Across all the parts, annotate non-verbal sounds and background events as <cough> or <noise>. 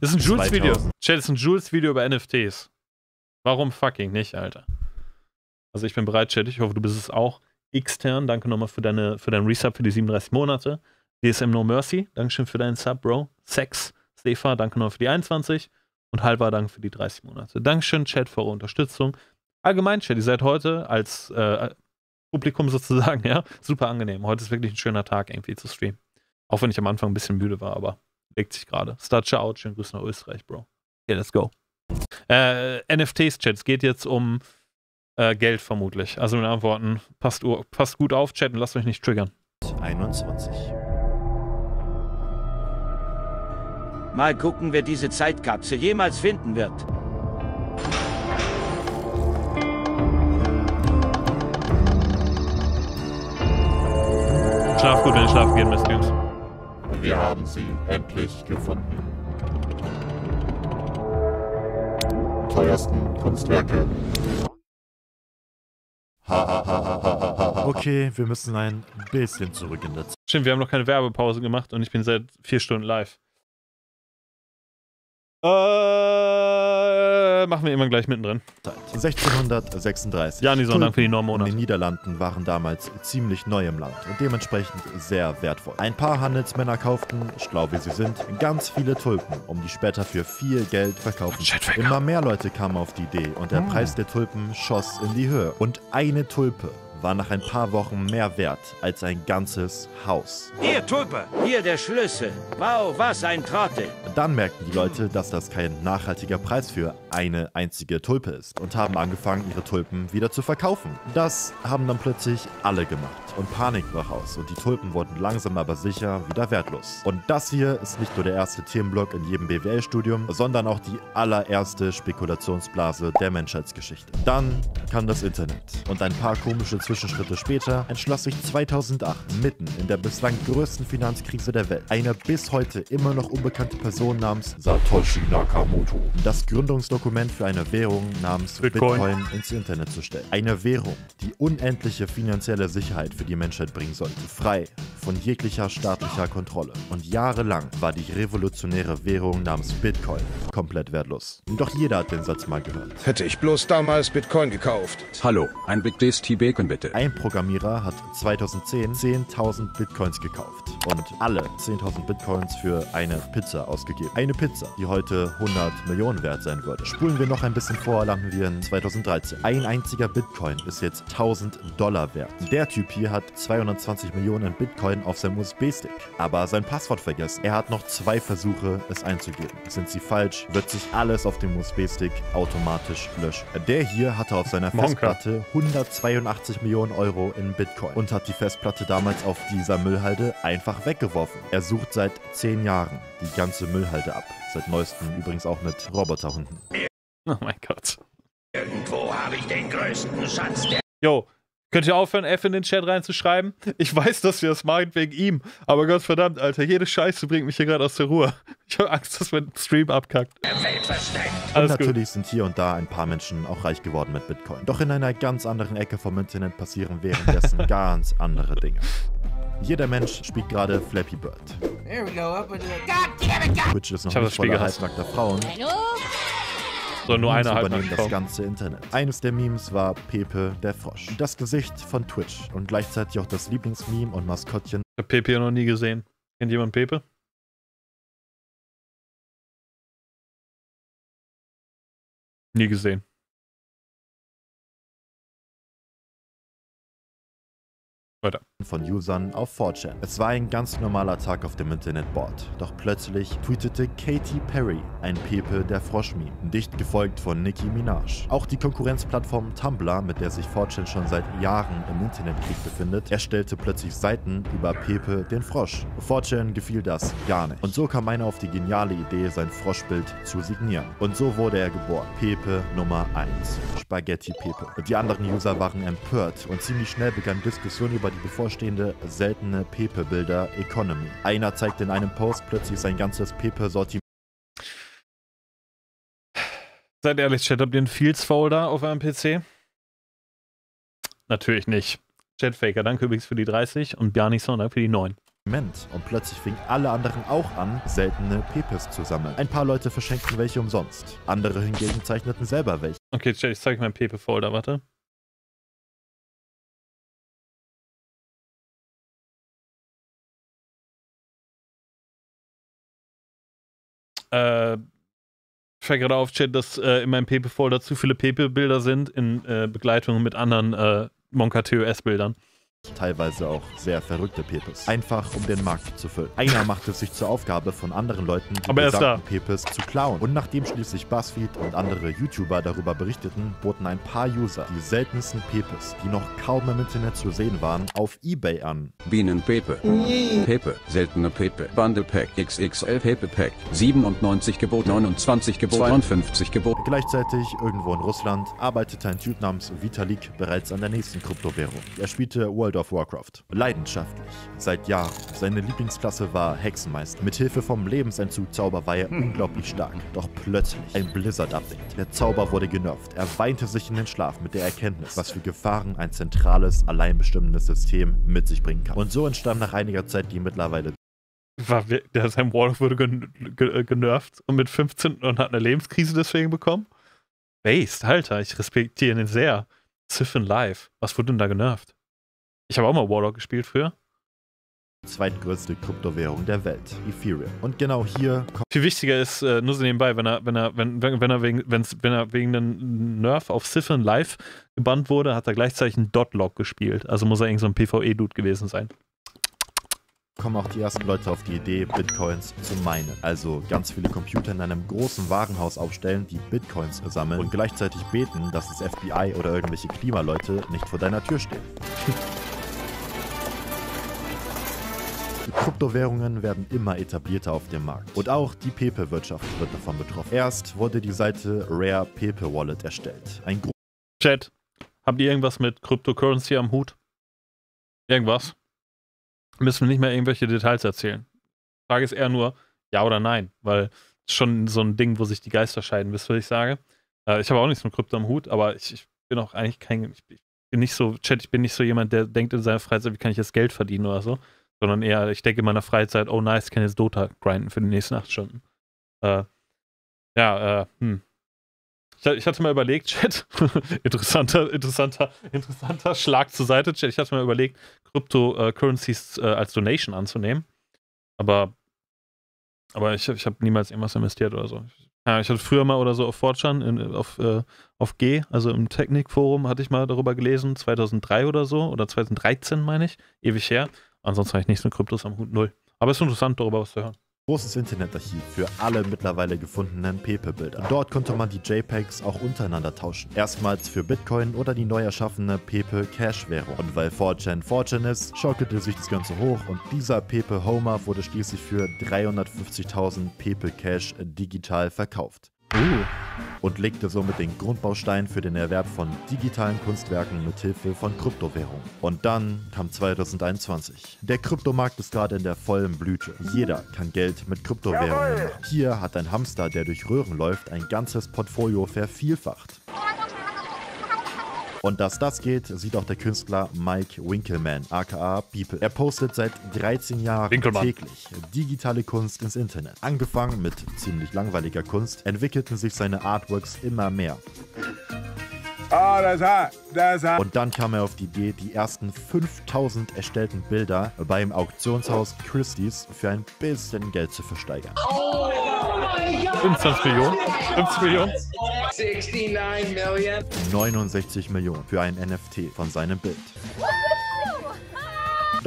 Ist ein Jules-Video. Chat, ist ein Jules-Video über NFTs. Warum fucking nicht, Alter? Also ich bin bereit, Chat. Ich hoffe, du bist es auch. Extern, danke nochmal für, deine, für deinen Resub für die 37 Monate. DSM No Mercy, Dankeschön für deinen Sub, Bro. Sex, Stefa, danke nochmal für die 21. Und Halva, danke für die 30 Monate. Dankeschön, Chat, für eure Unterstützung. Allgemein, Chat, ihr seid heute als äh, Publikum sozusagen, <laughs> ja, super angenehm. Heute ist wirklich ein schöner Tag, irgendwie zu streamen. Auch wenn ich am Anfang ein bisschen müde war, aber legt sich gerade. Start out, schönen Grüß nach Österreich, Bro. Okay, let's go. Äh, NFTs, Chat, es geht jetzt um äh, Geld vermutlich. Also mit Antworten, passt, passt gut auf, Chat, und lasst euch nicht triggern. 21. Mal gucken, wer diese Zeitkapsel jemals finden wird. Schlaf gut, wenn ihr schlafen gehen müsst, Jungs. Wir haben sie endlich gefunden. Teuersten Kunstwerke. <laughs> Okay, wir müssen ein bisschen zurück in der Zeit. Stimmt, wir haben noch keine Werbepause gemacht und ich bin seit vier Stunden live. Äh, machen wir immer gleich mittendrin. 1636. Ja, Nison, danke für die Monate. den Niederlanden waren damals ziemlich neu im Land und dementsprechend sehr wertvoll. Ein paar Handelsmänner kauften, schlau wie sie sind, ganz viele Tulpen, um die später für viel Geld verkaufen zu können. Immer mehr Leute kamen auf die Idee und der Preis der Tulpen schoss in die Höhe. Und eine Tulpe war nach ein paar Wochen mehr wert als ein ganzes Haus. Hier, Tulpe! Hier der Schlüssel. Wow, was ein Trottel. Dann merkten die Leute, dass das kein nachhaltiger Preis für eine einzige Tulpe ist und haben angefangen, ihre Tulpen wieder zu verkaufen. Das haben dann plötzlich alle gemacht und Panik brach aus und die Tulpen wurden langsam aber sicher wieder wertlos. Und das hier ist nicht nur der erste Themenblock in jedem BWL-Studium, sondern auch die allererste Spekulationsblase der Menschheitsgeschichte. Dann kam das Internet und ein paar komische Zwischenschritte später entschloss sich 2008 mitten in der bislang größten Finanzkrise der Welt eine bis heute immer noch unbekannte Person namens Satoshi Nakamoto. das Gründungsdokument für eine Währung namens Bitcoin. Bitcoin. ins Internet zu stellen. Eine Währung, die unendliche finanzielle Sicherheit für die Menschheit bringen sollte, frei von jeglicher staatlicher Kontrolle. Und jahrelang war die revolutionäre Währung namens Bitcoin komplett wertlos. Doch jeder hat den Satz mal gehört. Hätte ich bloß damals Bitcoin gekauft. Hallo, ein Big Tasty Bacon bitte. Ein Programmierer hat 2010 10.000 Bitcoins gekauft und alle 10.000 Bitcoins für eine Pizza ausgegeben. Eine Pizza, die heute 100 Millionen wert sein würde. Spulen wir noch ein bisschen vor, landen wir in 2013. Ein einziger Bitcoin ist jetzt 1000 Dollar wert. Der Typ hier hat 220 Millionen Bitcoin auf seinem USB-Stick, aber sein Passwort vergessen. Er hat noch zwei Versuche, es einzugeben. Sind sie falsch, wird sich alles auf dem USB-Stick automatisch löschen. Der hier hatte auf seiner. Festplatte 182 Millionen Euro in Bitcoin und hat die Festplatte damals auf dieser Müllhalde einfach weggeworfen. Er sucht seit 10 Jahren die ganze Müllhalde ab. Seit neuestem übrigens auch mit Roboterhunden. Oh mein Gott. Irgendwo habe ich den größten Schatz der Yo, könnt ihr aufhören, F in den Chat reinzuschreiben? Ich weiß, dass wir das machen wegen ihm, aber Gott verdammt, Alter, jede Scheiße bringt mich hier gerade aus der Ruhe. Ich habe Angst, dass mein Stream abkackt. Versteckt. Und Alles gut. natürlich sind hier und da ein paar Menschen auch reich geworden mit Bitcoin. Doch in einer ganz anderen Ecke vom Internet passieren währenddessen <laughs> ganz andere Dinge. Jeder Mensch spielt gerade Flappy Bird. There we go, up with it. Twitch ist noch Ich hab nicht voller halbnackter Frauen. So, nur einer halt übernehmen das ganze Internet. Eines der Memes war Pepe der Frosch. Das Gesicht von Twitch und gleichzeitig auch das Lieblingsmeme und Maskottchen Ich hab Pepe noch nie gesehen. Kennt jemand Pepe? Nie gesehen. Weiter. Von Usern auf 4chan. Es war ein ganz normaler Tag auf dem Internetboard. Doch plötzlich tweetete Katy Perry ein Pepe der Frosch-Meme, dicht gefolgt von Nicki Minaj. Auch die Konkurrenzplattform Tumblr, mit der sich 4chan schon seit Jahren im Internetkrieg befindet, erstellte plötzlich Seiten über Pepe den Frosch. 4chan gefiel das gar nicht. Und so kam einer auf die geniale Idee, sein Froschbild zu signieren. Und so wurde er geboren. Pepe Nummer 1. Spaghetti Pepe. Die anderen User waren empört und ziemlich schnell begann Diskussion über die bevorstehende seltene Pepe-Bilder Economy. Einer zeigte in einem Post plötzlich sein ganzes Pepe-Sortiment Seid ehrlich, Chat, habt ihr einen Fields-Folder auf eurem PC? Natürlich nicht. Chatfaker, danke übrigens für die 30 und Bjarni Sonntag für die 9. und plötzlich fingen alle anderen auch an, seltene Pepes zu sammeln. Ein paar Leute verschenkten welche umsonst. Andere hingegen zeichneten selber welche. Okay, Chat, ich zeige meinen Pepe-Folder, warte. Äh, fällt gerade auf, Chat, dass äh, in meinem Pepe-Folder zu viele Pepe-Bilder sind in äh, Begleitung mit anderen äh, Monka TOS-Bildern. Teilweise auch sehr verrückte Pepes. Einfach um den Markt zu füllen. Einer machte es sich zur Aufgabe von anderen Leuten, die Aber er besagten Pepes zu klauen. Und nachdem schließlich BuzzFeed und andere YouTuber darüber berichteten, boten ein paar User die seltensten Pepes, die noch kaum im Internet zu sehen waren, auf Ebay an. Bienenpepe. Pepe, seltene Pepe. Bundle Pack XXL Pepe Pack. 97 Gebot, 29 Gebot, 52 Gebot. Gleichzeitig, irgendwo in Russland, arbeitete ein Typ namens Vitalik bereits an der nächsten Kryptowährung. Er spielte World of Warcraft. Leidenschaftlich. Seit Jahren. Seine Lieblingsklasse war Hexenmeister. Mithilfe vom Lebensentzug-Zauber war er unglaublich stark. Doch plötzlich ein Blizzard-Update. Der Zauber wurde genervt. Er weinte sich in den Schlaf mit der Erkenntnis, was für Gefahren ein zentrales, alleinbestimmendes System mit sich bringen kann. Und so entstand nach einiger Zeit die mittlerweile War, der sein Warlock wurde gen äh, genervt und mit 15 und hat eine Lebenskrise deswegen bekommen? Based, Alter, ich respektiere ihn sehr. Siphon Live. Was wurde denn da genervt? Ich habe auch mal Warlock gespielt früher. zweitgrößte Kryptowährung der Welt, Ethereum. Und genau hier Viel wichtiger ist, äh, nur so nebenbei, wenn er, wenn er, wenn, wenn, wenn er wegen, wenn's, wenn er wegen einem Nerf auf Siphon Live gebannt wurde, hat er gleichzeitig einen Dot-Log gespielt. Also muss er irgend so ein PvE-Dude gewesen sein. kommen auch die ersten Leute auf die Idee, Bitcoins zu meinen. Also ganz viele Computer in einem großen Warenhaus aufstellen, die Bitcoins sammeln und gleichzeitig beten, dass das FBI oder irgendwelche Klimaleute nicht vor deiner Tür stehen. Kryptowährungen werden immer etablierter auf dem Markt. Und auch die Pepe-Wirtschaft wird davon betroffen. Erst wurde die Seite Rare Pepe Wallet erstellt. Ein Chat, habt ihr irgendwas mit Cryptocurrency am Hut? Irgendwas? Müssen wir nicht mehr irgendwelche Details erzählen. Frage ist eher nur ja oder nein, weil es schon so ein Ding, wo sich die Geister scheiden, wisst ihr, was ich sage? Äh, ich habe auch nichts mit Krypto am Hut, aber ich, ich bin auch eigentlich kein, ich bin nicht so, Chat, ich bin nicht so jemand, der denkt in seiner Freizeit, wie kann ich jetzt Geld verdienen oder so, sondern eher, ich denke in meiner Freizeit, oh nice, kann jetzt Dota grinden für die nächsten acht Stunden. Äh, ja, äh, hm. Ich, ich hatte mal überlegt, <laughs> Chat, interessanter, interessanter, interessanter Schlag zur Seite, Chat. Ich hatte mal überlegt, Cryptocurrencies äh, als Donation anzunehmen. Aber, aber ich, ich habe niemals irgendwas investiert oder so. Ja, ich hatte früher mal oder so auf Fortran, auf, äh, auf G, also im Technikforum, hatte ich mal darüber gelesen, 2003 oder so, oder 2013 meine ich, ewig her. Ansonsten habe ich nichts mit Kryptos am Hut, null. Aber es ist interessant, darüber was zu hören. großes Internetarchiv für alle mittlerweile gefundenen Pepe-Bilder. Dort konnte man die JPEGs auch untereinander tauschen. Erstmals für Bitcoin oder die neu erschaffene Pepe Cash-Währung. Und weil 4chan 4chan ist, schaukelte sich das Ganze hoch und dieser Pepe Homer wurde schließlich für 350.000 Pepe Cash digital verkauft. Und legte somit den Grundbaustein für den Erwerb von digitalen Kunstwerken mit Hilfe von Kryptowährungen. Und dann kam 2021. Der Kryptomarkt ist gerade in der vollen Blüte. Jeder kann Geld mit Kryptowährungen machen. Hier hat ein Hamster, der durch Röhren läuft, ein ganzes Portfolio vervielfacht. Und dass das geht, sieht auch der Künstler Mike Winkelmann, aka Beeple. Er postet seit 13 Jahren Winkelmann. täglich digitale Kunst ins Internet. Angefangen mit ziemlich langweiliger Kunst, entwickelten sich seine Artworks immer mehr. Oh, that's hot. That's hot. Und dann kam er auf die Idee, die ersten 5000 erstellten Bilder beim Auktionshaus Christie's für ein bisschen Geld zu versteigern. 25 Millionen? 50 Millionen? 69 million. 69 Millionen für ein NFT von seinem Bild.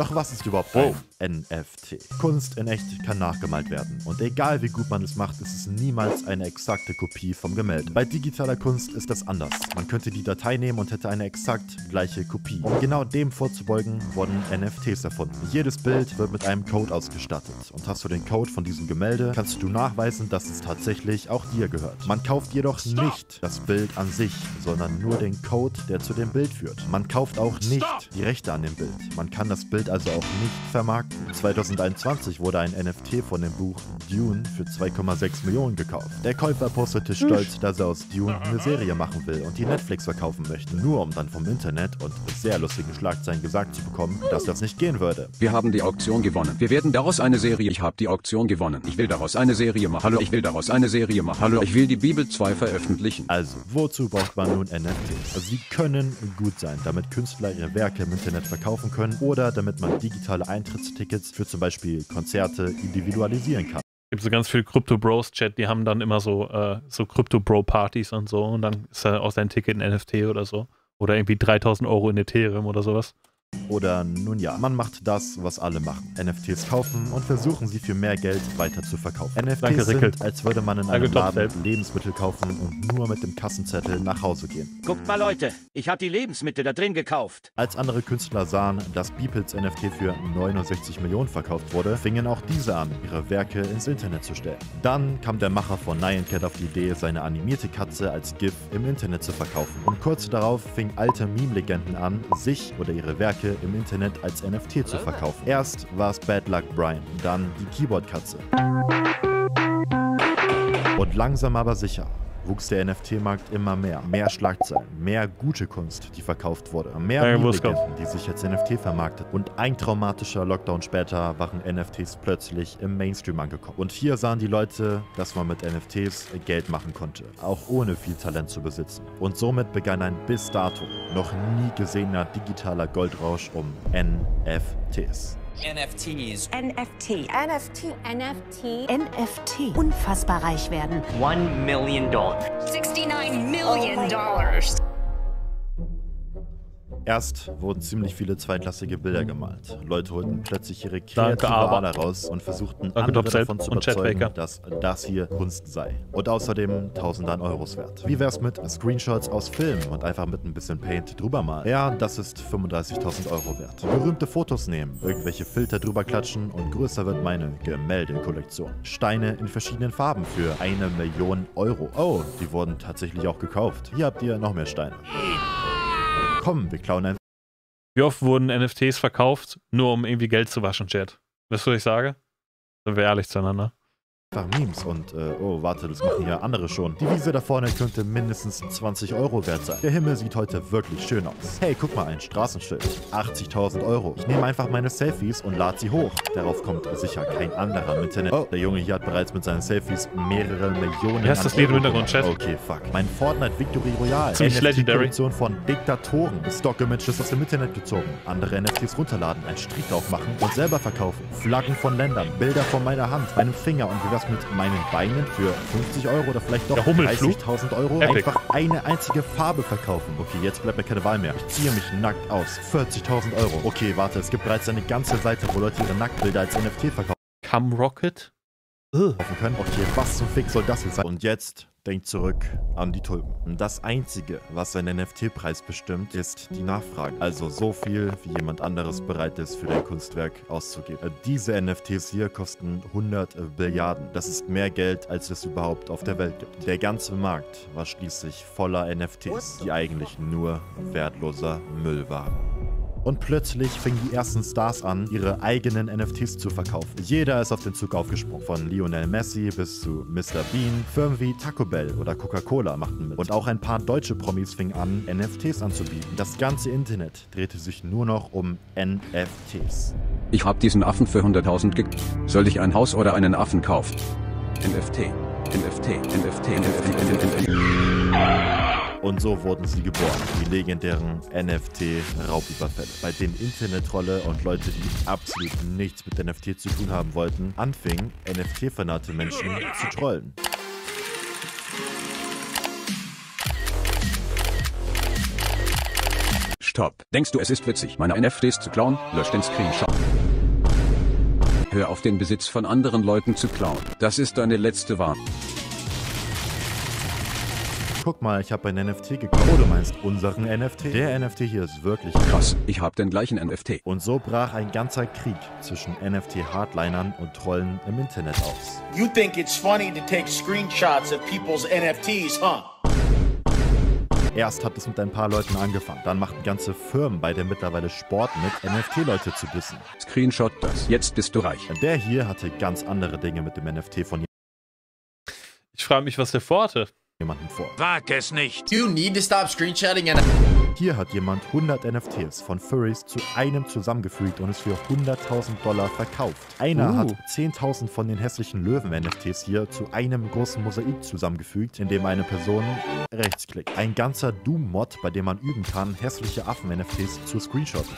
Doch was ist überhaupt Wow. ein NFT? Kunst in echt kann nachgemalt werden. Und egal wie gut man es macht, ist es niemals eine exakte Kopie vom Gemälde. Bei digitaler Kunst ist das anders. Man könnte die Datei nehmen und hätte eine exakt gleiche Kopie. Um genau dem vorzubeugen, wurden NFTs erfunden. Jedes Bild wird mit einem Code ausgestattet. Und hast du den Code von diesem Gemälde, kannst du nachweisen, dass es tatsächlich auch dir gehört. Man kauft jedoch nicht das Bild an sich, sondern nur den Code, der zu dem Bild führt. Man kauft auch nicht die Rechte an dem Bild. Man kann das Bild also auch nicht vermarkten. 2021 wurde ein NFT von dem Buch Dune für 2,6 Millionen gekauft. Der Käufer postete stolz, dass er aus Dune eine Serie machen will und die Netflix verkaufen möchte, nur um dann vom Internet und sehr lustigen Schlagzeilen gesagt zu bekommen, dass das nicht gehen würde. Wir haben die Auktion gewonnen. Wir werden daraus eine Serie. Ich habe die Auktion gewonnen. Ich will daraus eine Serie machen. Hallo, ich will daraus eine Serie machen. Hallo, ich will die Bibel 2 veröffentlichen. Also, wozu braucht man nun NFTs? Also, sie können gut sein, damit Künstler ihre Werke im Internet verkaufen können oder damit man digitale Eintrittstickets für zum Beispiel Konzerte individualisieren kann. Gibt so ganz viel Crypto-Bros-Chat, die haben dann immer so, äh, so Crypto-Bro-Partys und so und dann ist da auch sein Ticket ein NFT oder so. Oder irgendwie 3000 Euro in Ethereum oder sowas. Oder nun ja, man macht das, was alle machen. NFTs kaufen und versuchen sie für mehr Geld weiter zu verkaufen. NFTs Danke, sind, Rickelt. als würde man in Danke, einem Laden Topfeld. Lebensmittel kaufen und nur mit dem Kassenzettel nach Hause gehen. Guckt mal, Leute, ich habe die Lebensmittel da drin gekauft. Als andere Künstler sahen, dass Beeples NFT für 69 Millionen verkauft wurde, fingen auch diese an, ihre Werke ins Internet zu stellen. Dann kam der Macher von Nyan Cat auf die Idee, seine animierte Katze als GIF im Internet zu verkaufen. Und kurz darauf fingen alte Meme-Legenden an, sich oder ihre Werke im Internet als NFT zu verkaufen. Erst war es Bad Luck Brian, dann die Keyboard-Katze. Und langsam aber sicher wuchs der NFT-Markt immer mehr. Mehr Schlagzeilen, mehr gute Kunst, die verkauft wurde, mehr Wusko. Legenden, die sich als NFT vermarktet. Und ein traumatischer Lockdown später waren NFTs plötzlich im Mainstream angekommen. Und hier sahen die Leute, dass man mit NFTs Geld machen konnte, auch ohne viel Talent zu besitzen. Und somit begann ein bis dato noch nie gesehener digitaler Goldrausch um NFTs. NFTs. NFT. NFT. NFT. NFT. Unfassbar reich werden. One million dollars. 69 million dollars. Erst wurden ziemlich viele zweitklassige Bilder gemalt. Leute holten plötzlich ihre kreative. Ader raus und versuchten Danke, andere davon zu überzeugen, dass das hier Kunst sei. Und außerdem Tausende an Euros wert. Wie wär's mit Screenshots aus Filmen und einfach mit ein bisschen Paint drüber malen? Ja, das ist 35.000 Euro wert. Berühmte Fotos nehmen, irgendwelche Filter drüber klatschen und größer wird meine Gemäldekollektion. Steine in verschiedenen Farben für eine Million Euro. Oh, die wurden tatsächlich auch gekauft. Hier habt ihr noch mehr Steine. Komm, wir klauen ein Wie oft wurden NFTs verkauft, nur um irgendwie Geld zu waschen, Chat? Weißt du, was ich sage? Sind wir ehrlich zueinander. Einfach Memes und, äh, oh, warte, das machen ja andere schon. Die Wiese da vorne könnte mindestens 20 Euro wert sein. Der Himmel sieht heute wirklich schön aus. Hey, guck mal, ein Straßenschild. 80.000 Euro. Ich nehme einfach meine Selfies und lade sie hoch. Darauf kommt sicher kein anderer im Internet. Oh, der Junge hier hat bereits mit seinen Selfies mehrere Millionen heißt an das Lied im Hintergrund, Chat? Okay, fuck. Mein Fortnite Victory Royale. Ziemlich legendary. Kollektion von Diktatoren. Stock-Images aus dem Internet gezogen. Andere NFTs runterladen, einen Strick drauf machen und selber verkaufen. Flaggen von Ländern, Bilder von meiner Hand, meinem Finger und wie wär's mit meinen Beinen für 50 Euro oder vielleicht doch Der Hummelflug? 30.000 Euro? Epic. Einfach eine einzige Farbe verkaufen. Okay, jetzt bleibt mir keine Wahl mehr. Ich ziehe mich nackt aus. 40.000 Euro. Okay, warte, es gibt bereits eine ganze Seite, wo Leute ihre Nacktbilder als NFT verkaufen Come Rocket? können. Okay, was zum Fick soll das jetzt sein? Und jetzt denkt zurück an die Tulpen. Das Einzige, was einen NFT-Preis bestimmt, ist die Nachfrage. Also so viel, wie jemand anderes bereit ist, für dein Kunstwerk auszugeben. Äh, Diese NFTs hier kosten 100 Billiarden. Das ist mehr Geld, als es überhaupt auf der Welt gibt. Der ganze Markt war schließlich voller NFTs, die eigentlich nur wertloser Müll waren. Und plötzlich fingen die ersten Stars an, ihre eigenen NFTs zu verkaufen. Jeder ist auf den Zug aufgesprungen. Von Lionel Messi bis zu Mr. Bean. Firmen wie Taco Bell oder Coca-Cola machten mit. Und auch ein paar deutsche Promis fingen an, NFTs anzubieten. Das ganze Internet drehte sich nur noch um NFTs. Ich hab diesen Affen für 100.000 ge... Soll ich ein Haus oder einen Affen kaufen? NFT. NFT. NFT. NFT. NFT. Und so wurden sie geboren, die legendären NFT-Raubüberfälle, bei denen Internettrolle und Leute, die absolut nichts mit NFT zu tun haben wollten, anfingen, NFT-fanate Menschen zu trollen. Stopp. Denkst du, es ist witzig, meine NFTs zu klauen? Lösch den Screenshot. Hör auf den Besitz von anderen Leuten zu klauen. Das ist deine letzte Warnung. Guck mal, ich habe ein NFT gekauft. Oh, du meinst unseren NFT? Der NFT hier ist wirklich Krass, ich hab den gleichen NFT. Und so brach ein ganzer Krieg zwischen NFT-Hardlinern und Trollen im Internet aus. You think it's funny to take screenshots of people's NFTs, huh? Erst hat es mit ein paar Leuten angefangen. Dann machten ganze Firmen bei der mittlerweile Sport mit, NFT-Leute zu dissen. Screenshot das. Jetzt bist du reich. Der hier hatte ganz andere Dinge mit dem NFT von Ich frage mich, was der vorhatte. Jemandem vor. Wag es nicht. You need to stop screenshotting and Hier hat jemand 100 NFTs von Furries zu einem zusammengefügt und es für 100.000 Dollar verkauft. Einer Uh. hat 10.000 von den hässlichen Löwen-NFTs hier zu einem großen Mosaik zusammengefügt, in dem eine Person rechtsklickt. Ein ganzer Doom-Mod, bei dem man üben kann, hässliche Affen-NFTs zu screenshotten.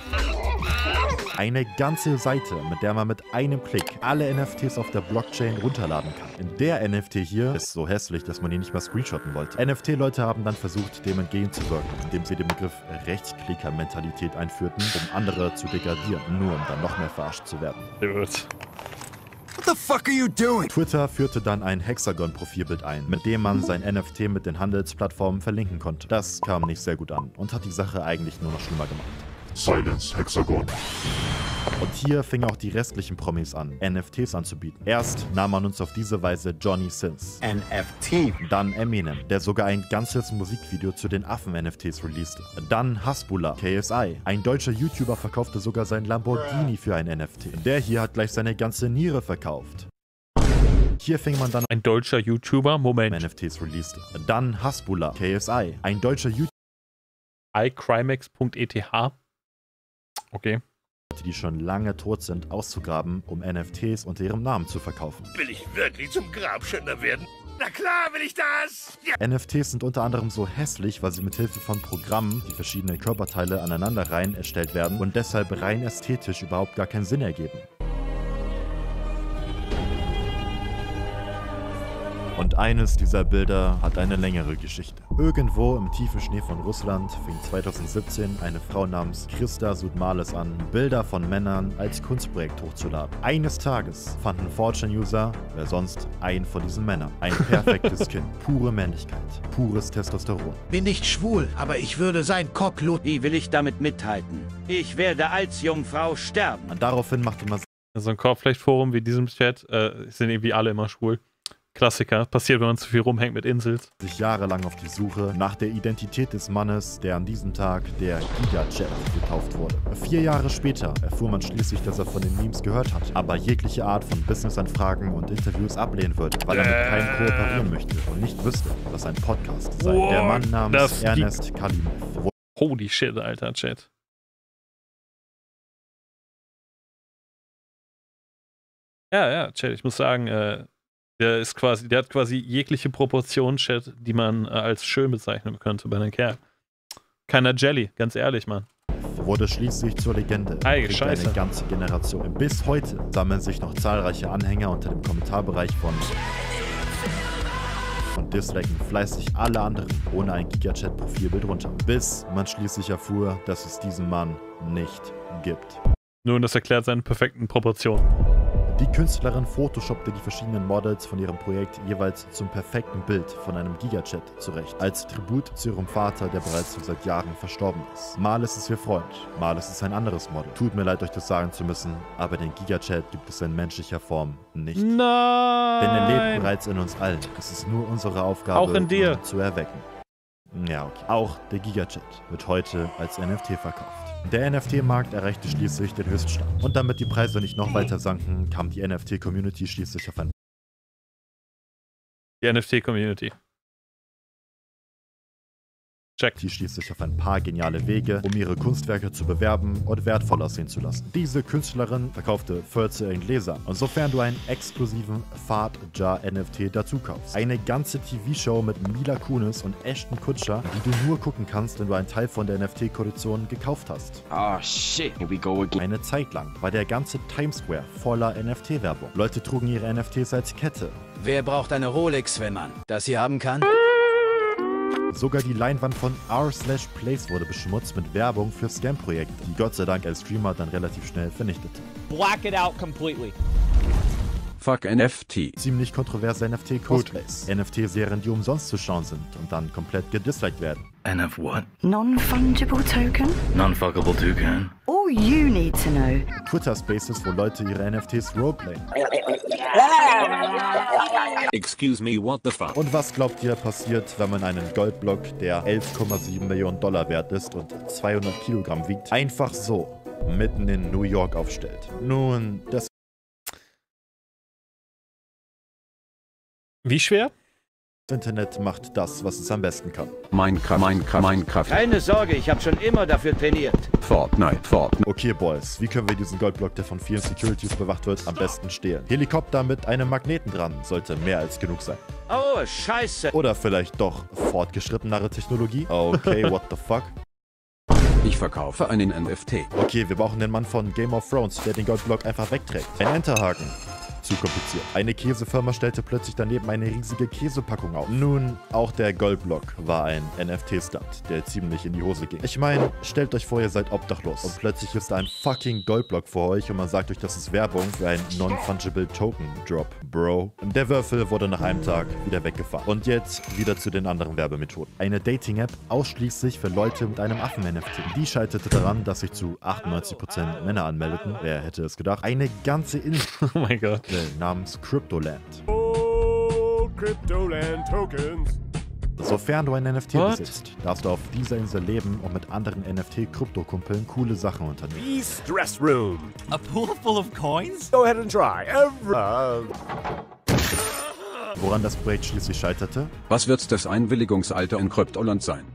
Eine ganze Seite, mit der man mit einem Klick alle NFTs auf der Blockchain runterladen kann. Der NFT hier ist so hässlich, dass man ihn nicht mal screenshotten wollte. NFT-Leute haben dann versucht, dem entgegenzuwirken, indem sie den Begriff Rechtsklicker-Mentalität einführten, um andere zu degradieren, nur um dann noch mehr verarscht zu werden. Gut. What the fuck are you doing? Twitter führte dann ein Hexagon-Profilbild ein, mit dem man sein NFT mit den Handelsplattformen verlinken konnte. Das kam nicht sehr gut an und hat die Sache eigentlich nur noch schlimmer gemacht. Silence Hexagon. Und hier fingen auch die restlichen Promis an, NFTs anzubieten. Erst nahm man uns auf diese Weise Johnny Sins, NFT. dann Eminem, der sogar ein ganzes Musikvideo zu den Affen-NFTs releaste. Dann Hasbullah, KSI. Ein deutscher YouTuber verkaufte sogar sein Lamborghini für ein NFT. Der hier hat gleich seine ganze Niere verkauft. Hier fing man dann Ein deutscher YouTuber. Moment. NFTs releaste. Dann Hasbullah, KSI. Ein deutscher YouTuber, icrimex.eth. Okay. die schon lange tot sind, auszugraben, um NFTs unter ihrem Namen zu verkaufen. Will ich wirklich zum Grabschänder werden? Na klar will ich das. Ja. NFTs sind unter anderem so hässlich, weil sie mit Hilfe von Programmen, die verschiedene Körperteile aneinander rein erstellt werden und deshalb rein ästhetisch überhaupt gar keinen Sinn ergeben. Und eines dieser Bilder hat eine längere Geschichte. Irgendwo im tiefen Schnee von Russland fing 2017 eine Frau namens Christa Sudmales an, Bilder von Männern als Kunstprojekt hochzuladen. Eines Tages fanden 4chan-User, wer sonst, einen von diesen Männern. Ein perfektes <laughs> Kind, pure Männlichkeit, pures Testosteron. Bin nicht schwul, aber ich würde sein Cock Wie will ich damit mithalten? Ich werde als Jungfrau sterben. Und daraufhin machte man So ein Korbflechtforum wie diesem Chat äh, sind irgendwie alle immer schwul. Klassiker. Passiert, wenn man zu viel rumhängt mit Insels. sich jahrelang auf die Suche nach der Identität des Mannes, der an diesem Tag der Gigajet getauft wurde. Vier Jahre später erfuhr man schließlich, dass er von den Memes gehört hat, aber jegliche Art von Businessanfragen und Interviews ablehnen würde, weil er mit keinem kooperieren möchte und nicht wüsste, was ein Podcast sei. Wow, der Mann namens Ernest Kalimov Holy shit, alter Chat. Ja, ja, Chat, ich muss sagen, äh, der ist quasi, der hat quasi jegliche Proportion, Chat, die man äh, als schön bezeichnen könnte bei einem Kerl. Keiner Jelly, ganz ehrlich, Mann. wurde schließlich zur Legende. Ei, Scheiße. Eine ganze Generation. Bis heute sammeln sich noch zahlreiche Anhänger unter dem Kommentarbereich von und disliken fleißig alle anderen ohne ein Gigachat-Profilbild runter. Bis man schließlich erfuhr, dass es diesen Mann nicht gibt. Nun, das erklärt seine perfekten Proportionen. Die Künstlerin photoshoppte die verschiedenen Models von ihrem Projekt jeweils zum perfekten Bild von einem Gigachat zurecht, als Tribut zu ihrem Vater, der bereits seit Jahren verstorben ist. Mal ist es ihr Freund, mal ist es ein anderes Model. Tut mir leid, euch das sagen zu müssen, aber den Gigachat gibt es in menschlicher Form nicht. Denn er lebt Nein! bereits in uns allen. Es ist nur unsere Aufgabe, Auch in dir. ihn zu erwecken. Ja, okay. Auch der Gigachat wird heute als NFT verkauft. Der NFT-Markt erreichte schließlich den Höchststand. Und damit die Preise nicht noch weiter sanken, kam die NFT-Community schließlich auf ein Die NFT-Community. Check. die schließlich auf ein paar geniale Wege, um ihre Kunstwerke zu bewerben und wertvoll aussehen zu lassen. Diese Künstlerin verkaufte 14 Gläser. Und sofern du einen exklusiven Fart Jar NFT dazu kaufst. Eine ganze TV-Show mit Mila Kunis und Ashton Kutscher, die du nur gucken kannst, wenn du einen Teil von der NFT-Kollektion gekauft hast. Oh shit, here we go again. Eine Zeit lang war der ganze Times Square voller NFT-Werbung. Leute trugen ihre NFTs als Kette. Wer braucht eine Rolex, wenn man das hier haben kann? Sogar die Leinwand von r/place wurde beschmutzt mit Werbung für Scam-Projekte, die Gott sei Dank als Streamer dann relativ schnell vernichtete. Black it out completely. Fuck NFT. Ziemlich kontroverse NFT-Cosplays. NFT-Serien, die umsonst zu schauen sind und dann komplett gedisliked werden. NF what? Non-fungible token? Non-fuckable token? All you need to know. Twitter-Spaces, wo Leute ihre NFTs roleplayen. Excuse me, what the fuck? Und was glaubt ihr passiert, wenn man einen Goldblock, der 11,7 Millionen Dollar wert ist und 200 Kilogramm wiegt, einfach so mitten in New York aufstellt? Nun, das Wie schwer? Internet macht das, was es am besten kann. Minecraft, Minecraft, Minecraft. Keine Sorge, ich habe schon immer dafür trainiert. Fortnite, Fortnite. Okay, Boys, wie können wir diesen Goldblock, der von vielen Securities bewacht wird, am besten stehlen? Helikopter mit einem Magneten dran sollte mehr als genug sein. Oh, scheiße. Oder vielleicht doch fortgeschrittenere Technologie? Okay, <laughs> what the fuck? Ich verkaufe einen NFT. Okay, wir brauchen den Mann von Game of Thrones, der den Goldblock einfach wegträgt. Ein Enterhaken. Zu kompliziert. Eine Käsefirma stellte plötzlich daneben eine riesige Käsepackung auf. Nun, auch der Goldblock war ein NFT-Stunt, der ziemlich in die Hose ging. Ich meine, stellt euch vor, ihr seid obdachlos und plötzlich ist da ein fucking Goldblock vor euch und man sagt euch, das ist Werbung für einen Non-Fungible Token Drop. Bro. Der Würfel wurde nach einem Tag wieder weggefahren. Und jetzt wieder zu den anderen Werbemethoden. Eine Dating-App ausschließlich für Leute mit einem Affen-NFT. Die scheiterte daran, dass sich zu 98% Männer anmeldeten. Wer hätte es gedacht? Eine ganze Insel <laughs> Oh mein Gott. Namens Cryptoland. Oh, Cryptoland Tokens. Sofern du ein NFT What? besitzt, darfst du auf dieser Insel leben und mit anderen NFT-Krypto-Kumpeln coole Sachen unternehmen. East Dress Room. A pool full of coins? Go ahead and try. Every. Woran das Projekt schließlich scheiterte? Was wird das Einwilligungsalter in Kryptoland sein?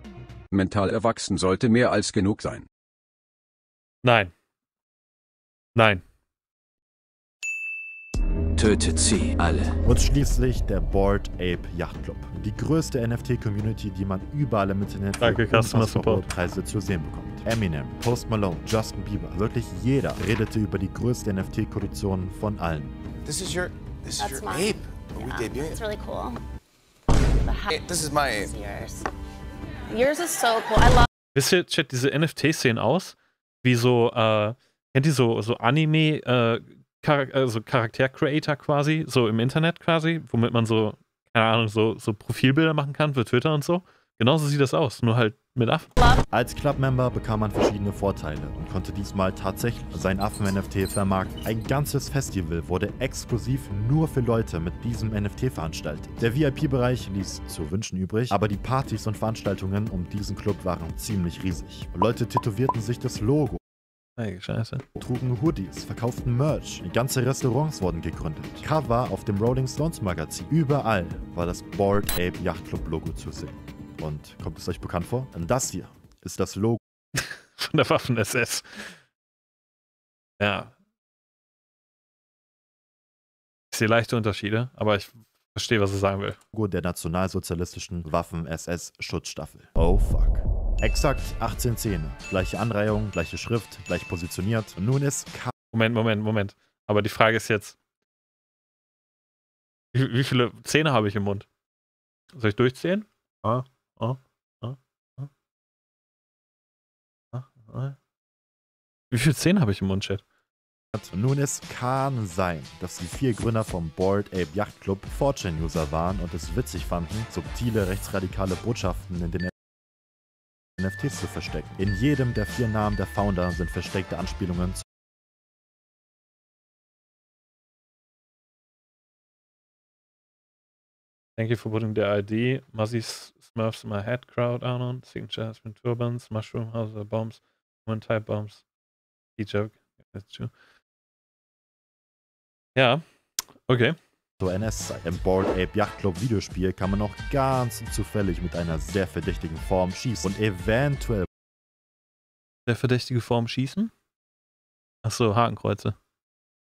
Mental erwachsen sollte mehr als genug sein. Nein. Nein. Tötet sie alle. Und schließlich der Bored Ape Yacht Club. Die größte NFT-Community, die man überall im Internet für Danke, Customer Support. Preise zu sehen bekommt. Eminem, Post Malone, Justin Bieber, wirklich jeder redete über die größte NFT-Kollektion von allen. This is your, this is your mine. ape. Are we debuting It's it? really cool. Eh, This is my ape. yours. Yours is so cool. I love Wisst ihr, Chat, diese NFT sehen aus wie so, äh, kennt ihr so, so Anime, äh, Char also Charakter-Creator quasi, so im Internet quasi, womit man so, keine Ahnung, so, so Profilbilder machen kann für Twitter und so. Genauso sieht das aus, nur halt mit Affen. Als Club-Member bekam man verschiedene Vorteile und konnte diesmal tatsächlich sein Affen-NFT vermarkten. Ein ganzes Festival wurde exklusiv nur für Leute mit diesem NFT veranstaltet. Der VIP-Bereich ließ zu wünschen übrig, aber die Partys und Veranstaltungen um diesen Club waren ziemlich riesig. Leute tätowierten sich das Logo, Ey, scheiße. trugen Hoodies, verkauften Merch, ganze Restaurants wurden gegründet. Cover auf dem Rolling Stones Magazin. Überall war das Bored Ape Yacht Club Logo zu sehen. Und kommt es euch bekannt vor? Und das hier ist das Logo <laughs> Von der Waffen-SS. Ja. Ich sehe leichte Unterschiede, aber ich verstehe, was er sagen will. der nationalsozialistischen Waffen-SS-Schutzstaffel. Oh fuck. Exakt 18 Zähne. Gleiche Anreihung, gleiche Schrift, gleich positioniert. Und nun ist K Moment, Moment, Moment. Aber die Frage ist jetzt, wie, wie viele Zähne habe ich im Mund? Soll ich durchzählen? Ah, ah, ah, ah, ah, ah. Wie viele Zähne habe ich im Mund, Chat? Nun es kann sein, dass die vier Gründer vom Bored Ape Yacht Club 4chan-User waren und es witzig fanden, subtile rechtsradikale Botschaften in den NFTs zu verstecken. In jedem der vier Namen der Founder sind versteckte Anspielungen zu Thank you for putting the ID. Muzzy Smurfs my head crowd on. Signature has been turbans, mushroom house bombs, one type bombs. Key joke. That's true. Ja, okay. Zur NS-Zeit. Im Bored Ape Yacht Club Videospiel kann man auch ganz zufällig mit einer sehr verdächtigen Form schießen und eventuell Der verdächtige Form schießen? Achso, Hakenkreuze.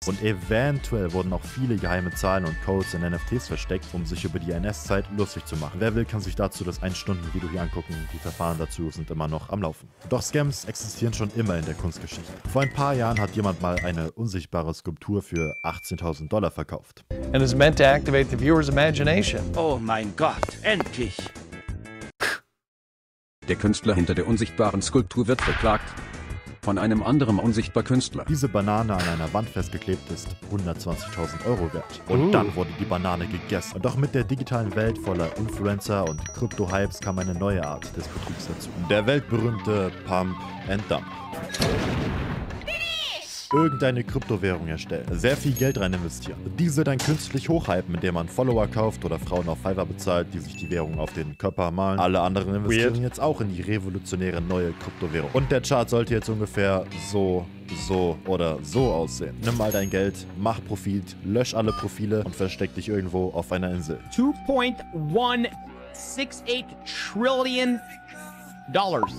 Und eventuell wurden auch viele geheime Zahlen und Codes in NFTs versteckt, um sich über die NS-Zeit lustig zu machen. Wer will, kann sich dazu das 1-Stunden-Video hier angucken. Die Verfahren dazu sind immer noch am Laufen. Doch Scams existieren schon immer in der Kunstgeschichte. Vor ein paar Jahren hat jemand mal eine unsichtbare Skulptur für 18.000 Dollar verkauft. and is meant to activate the viewer's imagination. Oh mein Gott, endlich. Der Künstler hinter der unsichtbaren Skulptur wird beklagt. Von einem anderen unsichtbar Künstler. Diese Banane an einer Wand festgeklebt ist 120.000 Euro wert. Und Uh. dann wurde die Banane gegessen. Doch mit der digitalen Welt voller Influencer und Krypto-Hypes kam eine neue Art des Betrugs dazu. Der weltberühmte Pump and Dump. Irgendeine Kryptowährung erstellen, sehr viel Geld rein investieren, diese dann künstlich hochhypen, indem man Follower kauft oder Frauen auf Fiverr bezahlt, die sich die Währung auf den Körper malen. Alle anderen investieren Weird. jetzt auch in die revolutionäre neue Kryptowährung. Und der Chart sollte jetzt ungefähr so, so oder so aussehen. Nimm mal dein Geld, mach Profit, lösch alle Profile und versteck dich irgendwo auf einer Insel. 2.168 trillion dollars.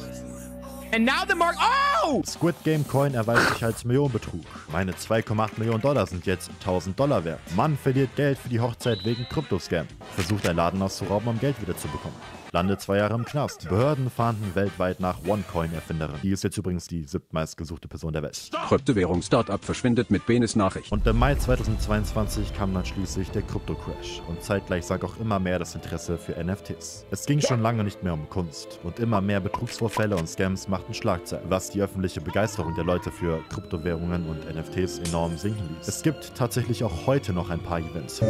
And now the mark. Oh! Squid Game Coin erweist sich als Millionenbetrug. Meine 2,8 Millionen Dollar sind jetzt 1000 Dollar wert. Mann verliert Geld für die Hochzeit wegen Kryptoscam. Versucht ein Laden auszurauben, um Geld wiederzubekommen. Landet zwei Jahre im Knast. Behörden fahnden weltweit nach OneCoin-Erfinderin. Die ist jetzt übrigens die siebtmeistgesuchte Person der Welt. Kryptowährung-Startup verschwindet mit Benes Nachricht. Und im Mai 2022 kam dann schließlich der Krypto-Crash. Und zeitgleich sank auch immer mehr das Interesse für NFTs. Es ging schon lange nicht mehr um Kunst. Und immer mehr Betrugsvorfälle und Scams machten Schlagzeilen, was die öffentliche Begeisterung der Leute für Kryptowährungen und NFTs enorm sinken ließ. Es gibt tatsächlich auch heute noch ein paar Events.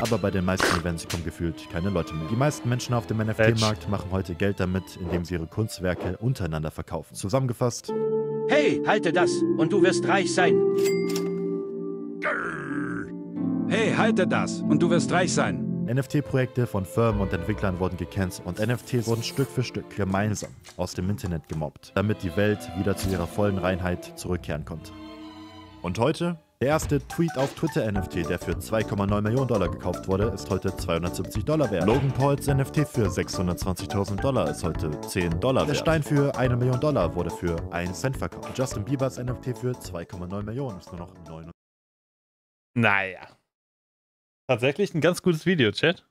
Aber bei den meisten Events kommen gefühlt keine Leute mehr. Die meisten Menschen auf dem NFT-Markt machen heute Geld damit, indem sie ihre Kunstwerke untereinander verkaufen. Zusammengefasst, Hey, halte das und du wirst reich sein. Hey, halte das und du wirst reich sein. NFT-Projekte von Firmen und Entwicklern wurden gecancelt und NFTs wurden Stück für Stück gemeinsam aus dem Internet gemobbt, damit die Welt wieder zu ihrer vollen Reinheit zurückkehren konnte. Und heute? Der erste Tweet auf Twitter-NFT, der für 2,9 Millionen Dollar gekauft wurde, ist heute 270 Dollar wert. Logan Pauls NFT für 620.000 Dollar ist heute 10 Dollar wert. Der Stein für 1 Million Dollar wurde für 1 Cent verkauft. Justin Biebers NFT für 2,9 Millionen ist nur noch 9. Naja. Tatsächlich ein ganz gutes Video, Chat.